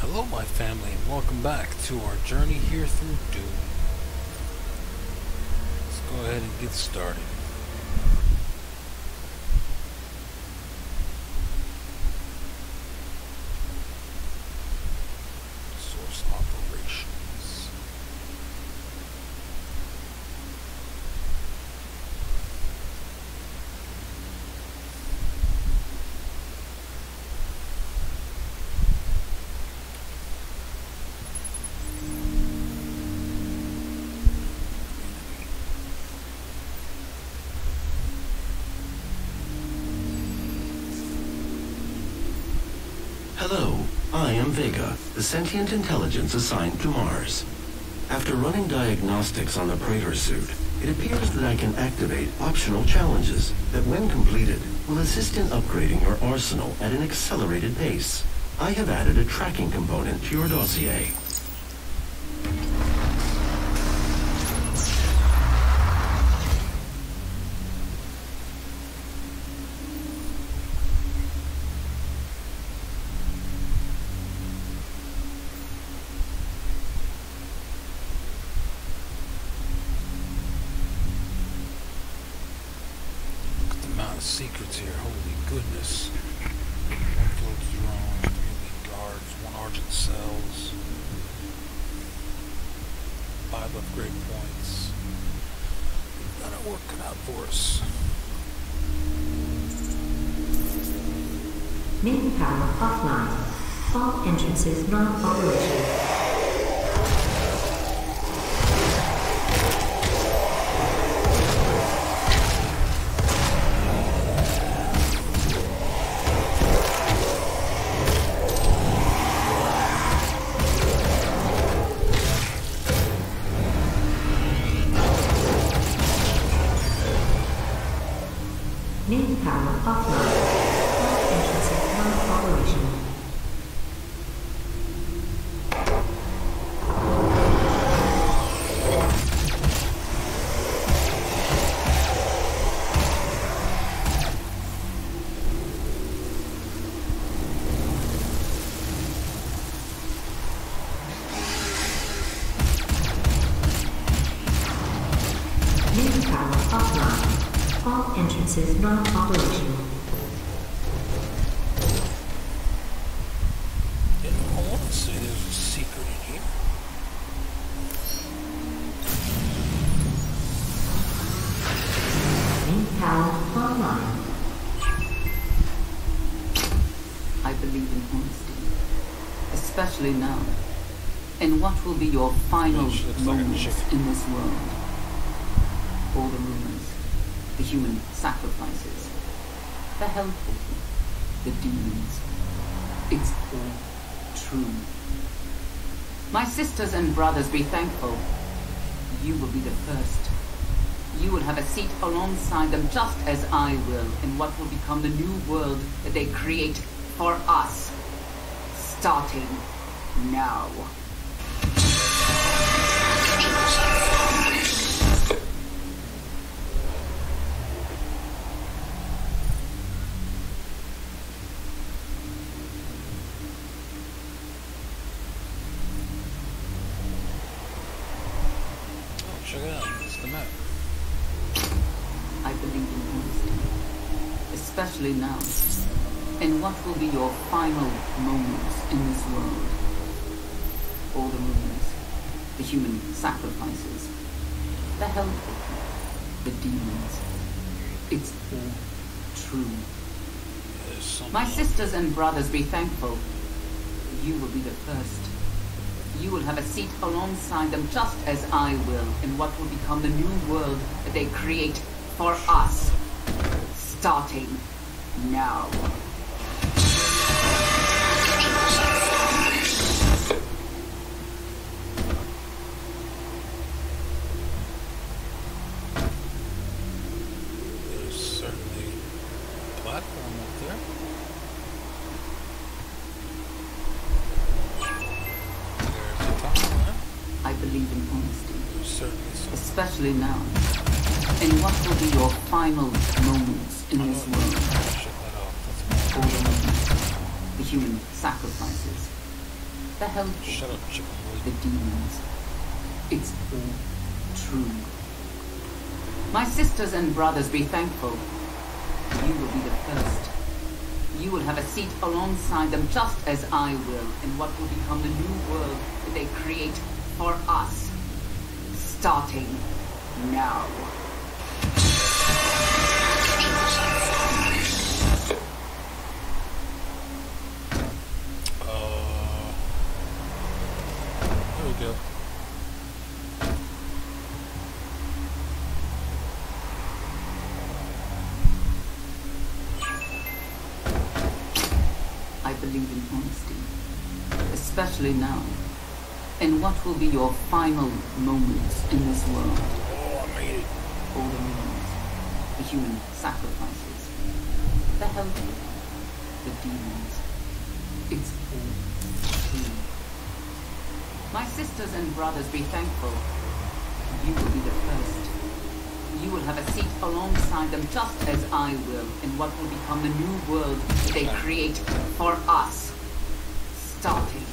Hello, my family, and welcome back to our journey here through Doom. Let's go ahead and get started. Sentient intelligence assigned to Mars. After running diagnostics on the Praetor suit, it appears that I can activate optional challenges that, when completed, will assist in upgrading your arsenal at an accelerated pace. I have added a tracking component to your dossier. Secrets here. Holy goodness. One float drone, three elite guards, one argent cells, five upgrade points. We've got our work cut out for us. Main power offline. All entrances not All entrances not operational. I want to say there's a secret in here. Main power online. I believe in honesty, especially now. In what will be your final She like moments in this world? All the rumors, the human sacrifices, the hell portal, the demons. It's all true. My sisters and brothers, be thankful. You will be the first. You will have a seat alongside them just as I will in what will become the new world that they create for us. Starting now. The map. I believe in honesty, especially now, in what will be your final moments in this world. All the rumors, the human sacrifices, the hell portal, the demons. It's all true. My sisters and brothers, be thankful. You will be the first. You will have a seat alongside them just as I will in what will become the new world that they create for us. Starting now. Helpful, Shut up, the demons. It's all true. My sisters and brothers, be thankful. You will be the first. You will have a seat alongside them, just as I will, in what will become the new world that they create for us. Starting now. Uh, there we go. I believe in honesty, especially now, in what will be your final moments in this world. Oh, I made it. All the means, the human sacrifices, the healthy, the demons. It's all true. My sisters and brothers, be thankful. You will be the first. You will have a seat alongside them, just as I will, in what will become the new world they create for us. Starting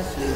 especially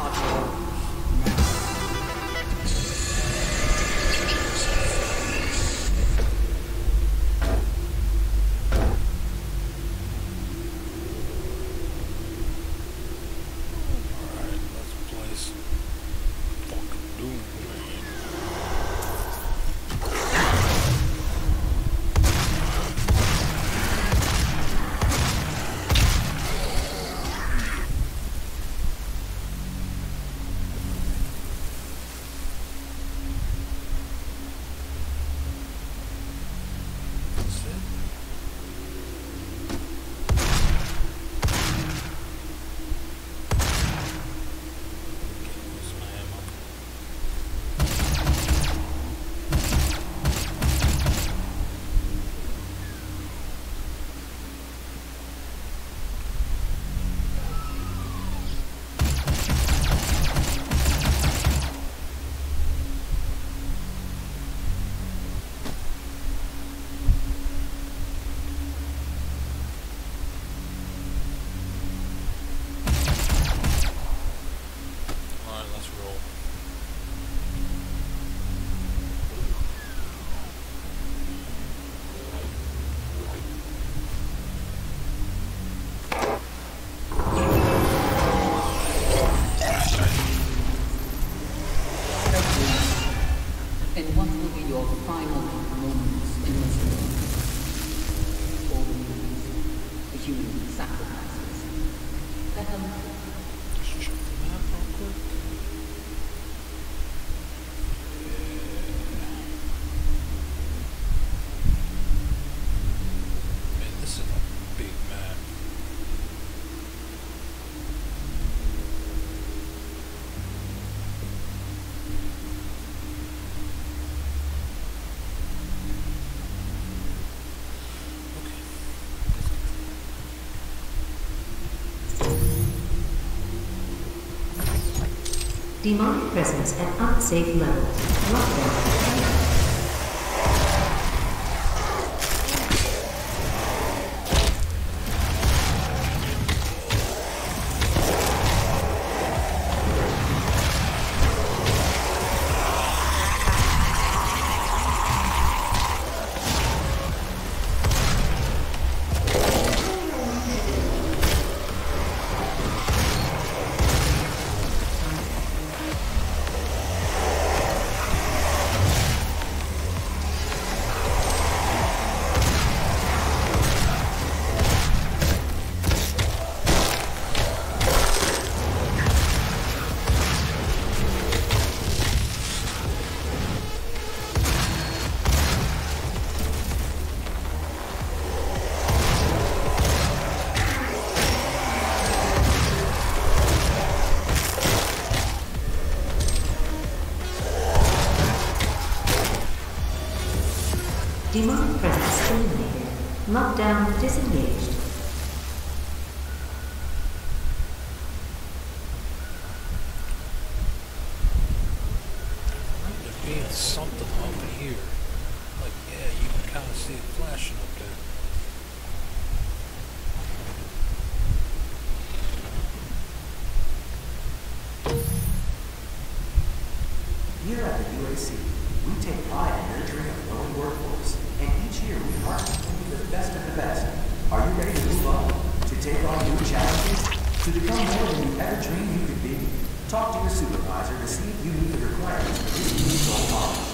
Starting Demonic presence at unsafe levels. Lockdown. Lockdown disengaged. There being something over here. Like, yeah, you can kind of see it flashing up there. Here at the We take pride in nurturing a growing workforce, and each year we partner with the best of the best. Are you ready to move up? To take on new challenges? To become more than you ever dreamed you could be? Talk to your supervisor to see if you meet the requirements for this new goal model.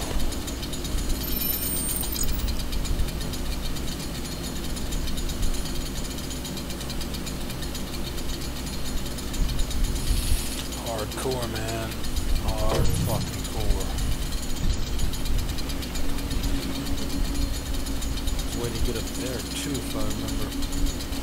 Hardcore, man. Hard fucking core. There's a way to get up there, too, if I remember.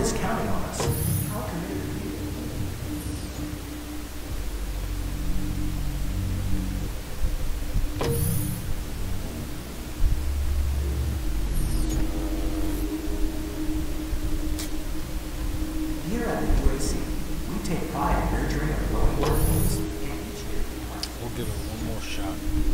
Is counting on us. How committed are you? Here at the UAC, we take pride in nurturing a growing workforce, We'll give it one more shot.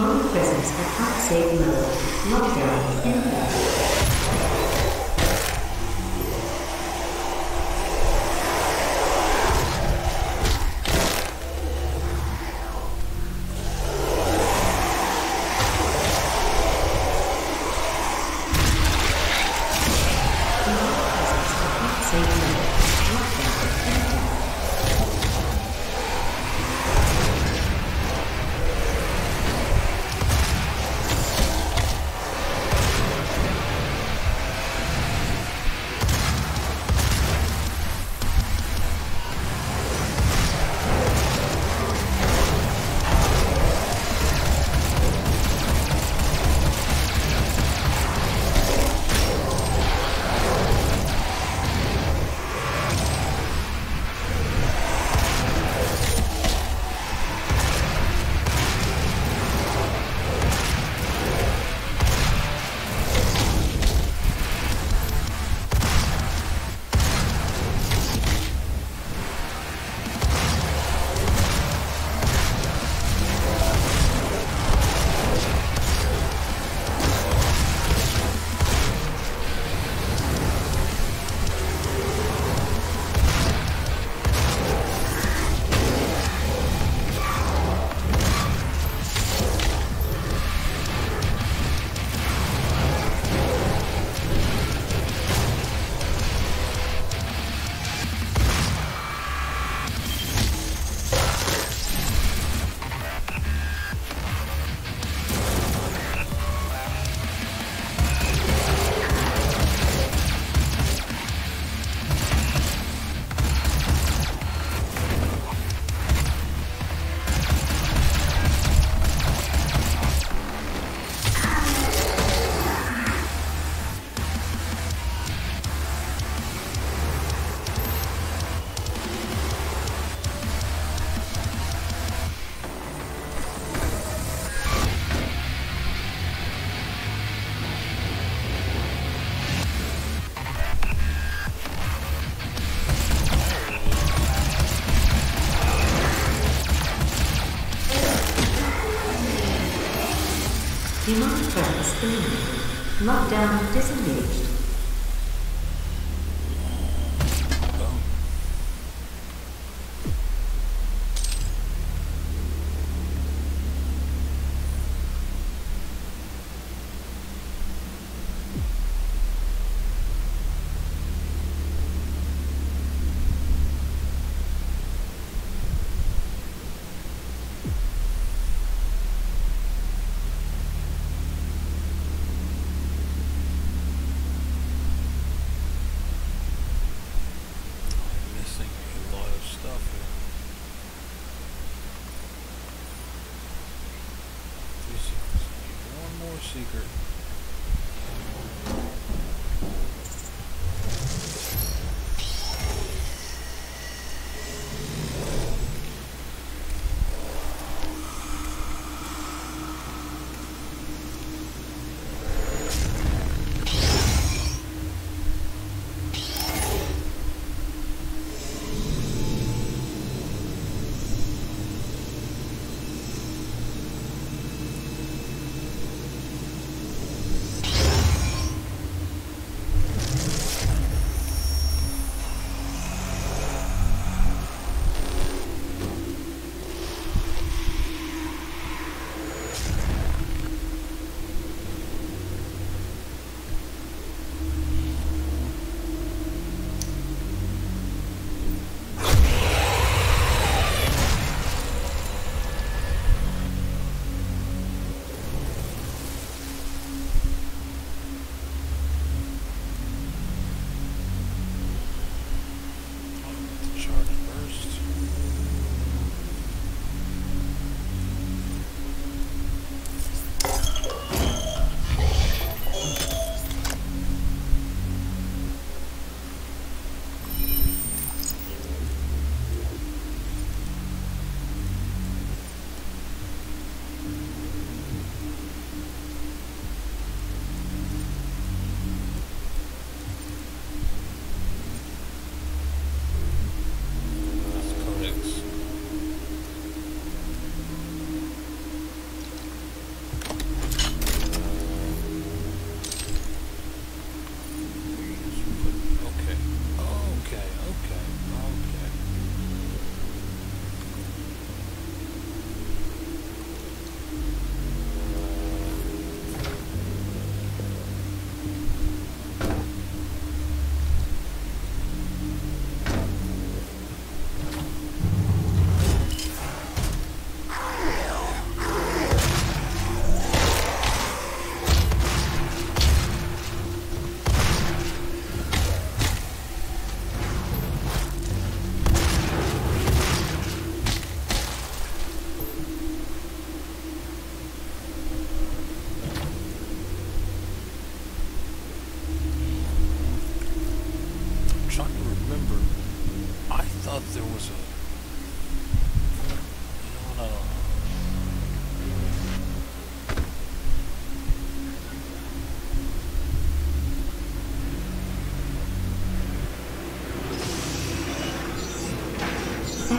Demonic Lockdown disengaged. more secret.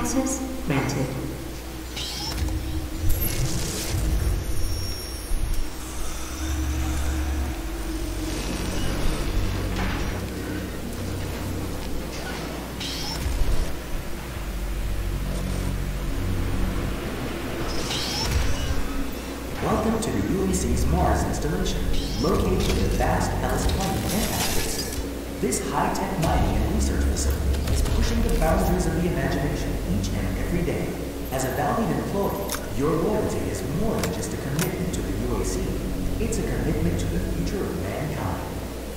Access granted.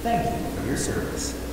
Thank you for your service.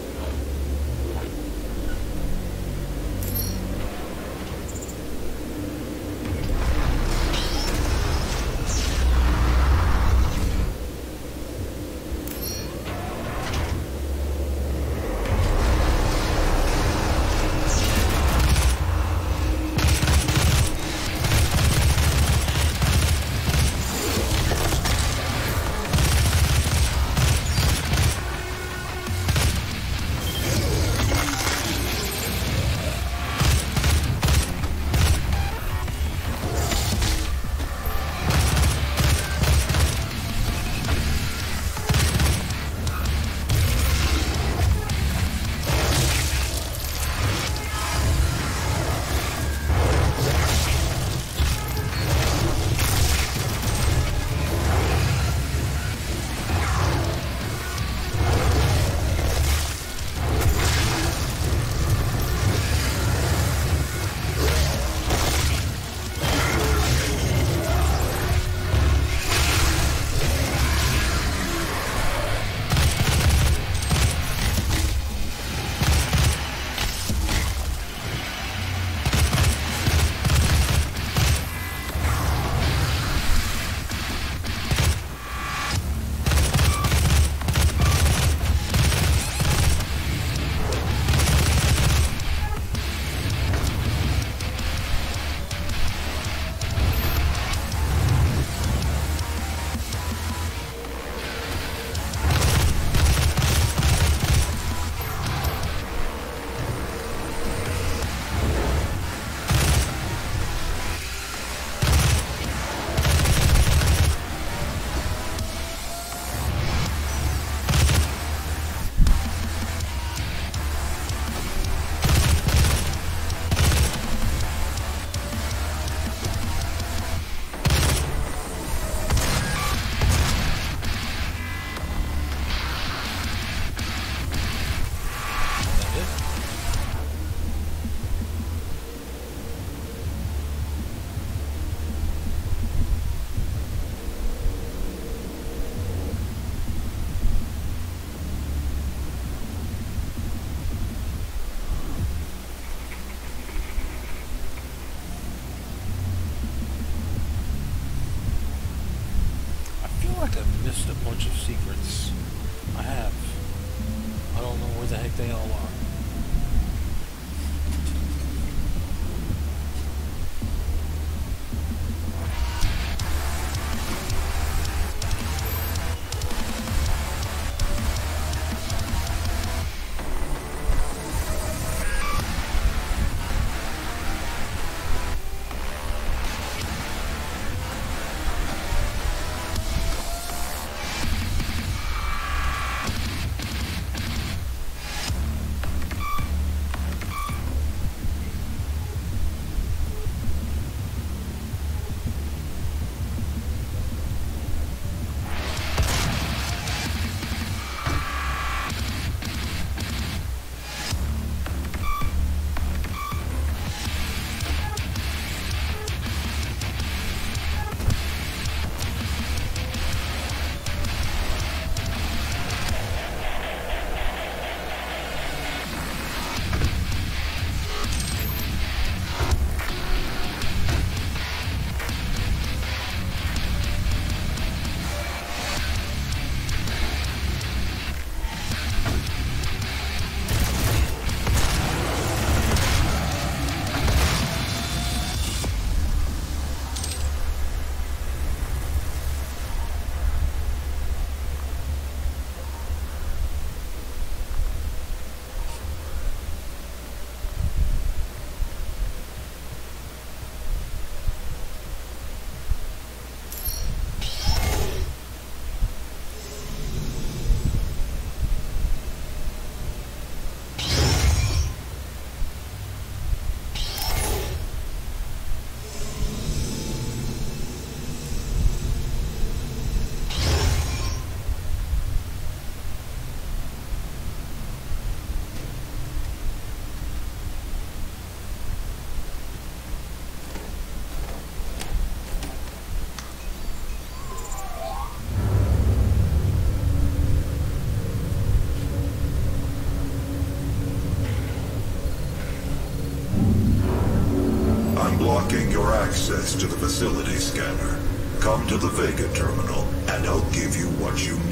Secrets. I have. I don't know where the heck they all are. To the facility scanner. Come to the Vega terminal, and I'll give you what you need.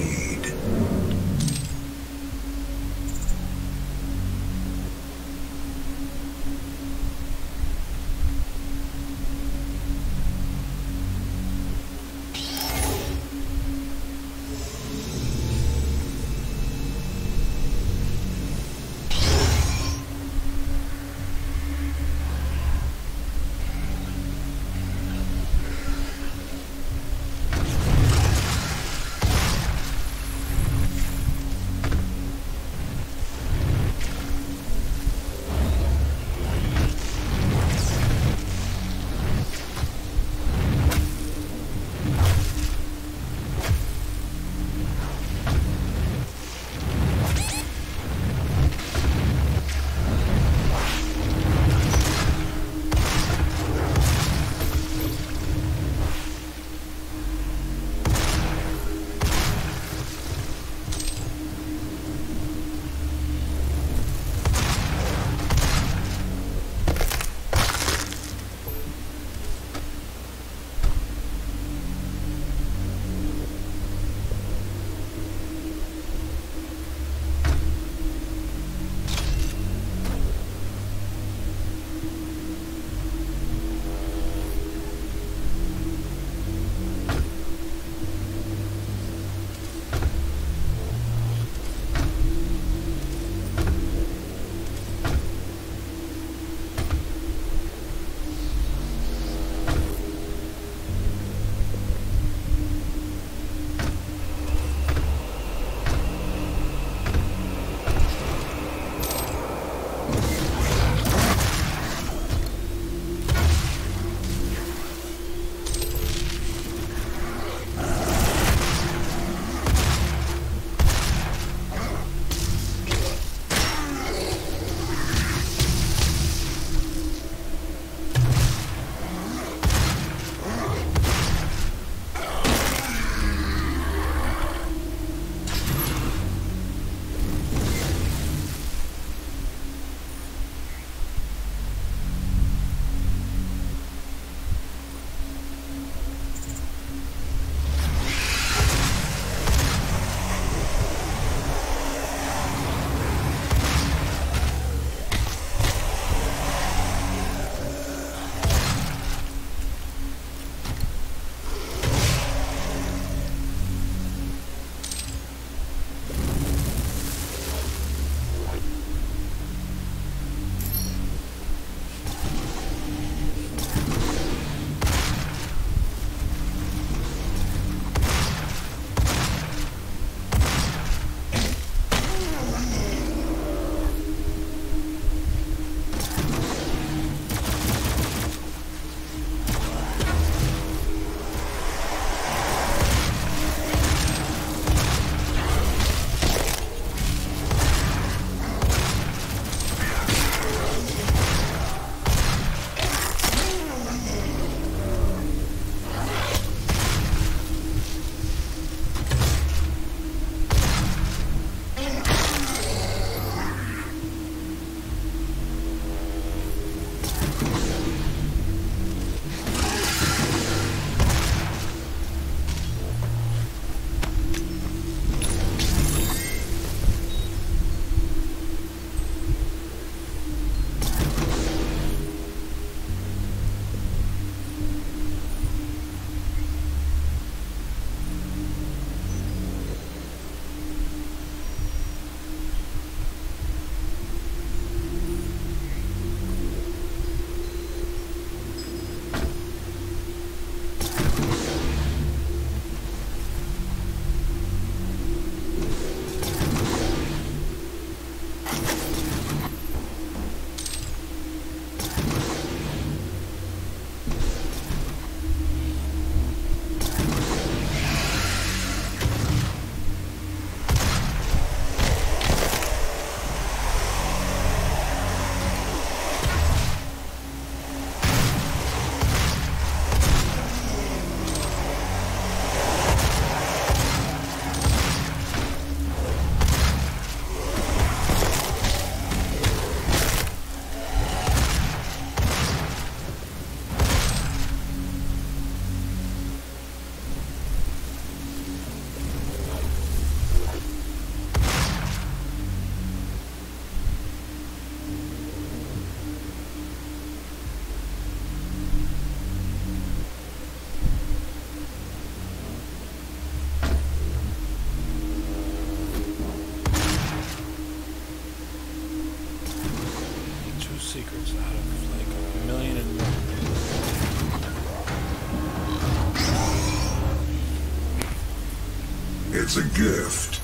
It's a gift.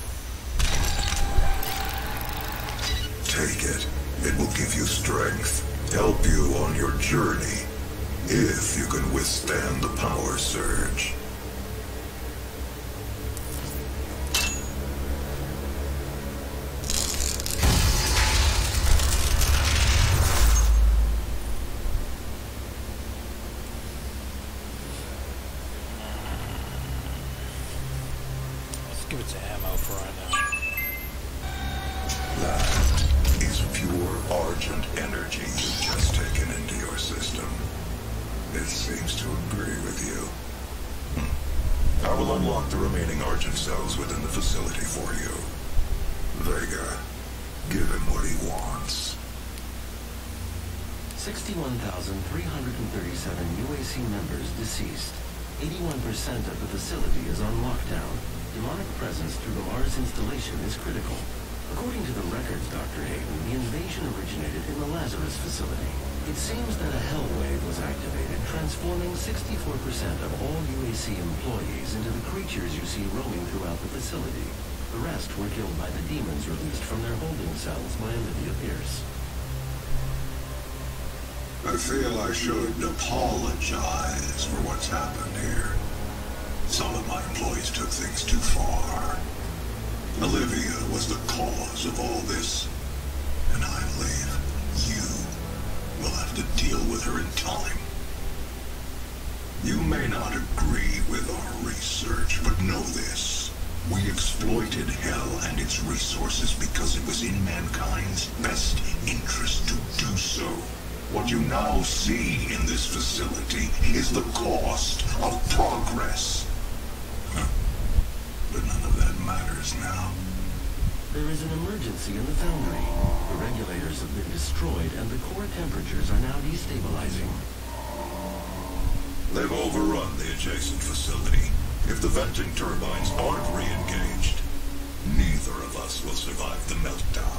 61,337 UAC members deceased. 81% of the facility is on lockdown. Demonic presence through the Mars installation is critical. According to the records, Dr. Hayden, the invasion originated in the Lazarus facility. It seems that a hell wave was activated, transforming 64% of all UAC employees into the creatures you see roaming throughout the facility. The rest were killed by the demons released from their holding cells by Olivia Pierce. I feel I should apologize for what's happened here. Some of my employees took things too far. Olivia was the cause of all this, and I believe you will have to deal with her in time. You may not agree with our research, but know this. We exploited Hell and its resources because it was in mankind's best interest to do so. What you now see in this facility is the cost of progress. Huh. But none of that matters now. There is an emergency in the foundry. The regulators have been destroyed and the core temperatures are now destabilizing. They've overrun the adjacent facility. If the venting turbines aren't re-engaged, neither of us will survive the meltdown.